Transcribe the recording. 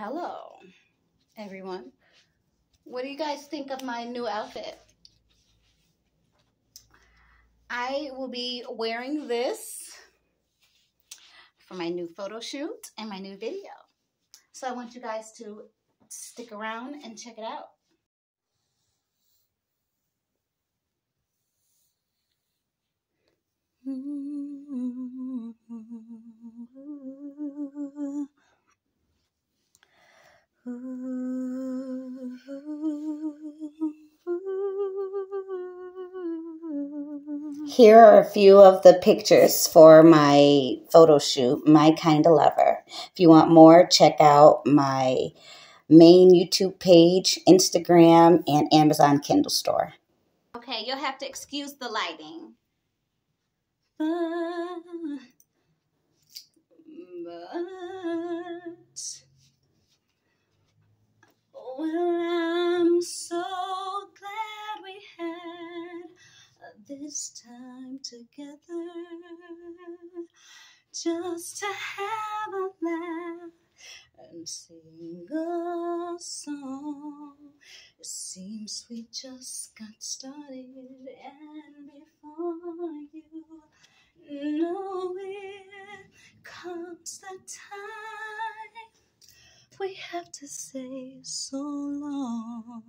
Hello, everyone. What do you guys think of my new outfit? I will be wearing this for my new photo shoot and my new video. So I want you guys to stick around and check it out. Here are a few of the pictures for my photo shoot, My Kind of Lover. If you want more, check out my main YouTube page, Instagram, and Amazon Kindle store. Okay, you'll have to excuse the lighting. This time together just to have a laugh and sing a song. It seems we just got started, and before you know it, comes the time we have to say so long.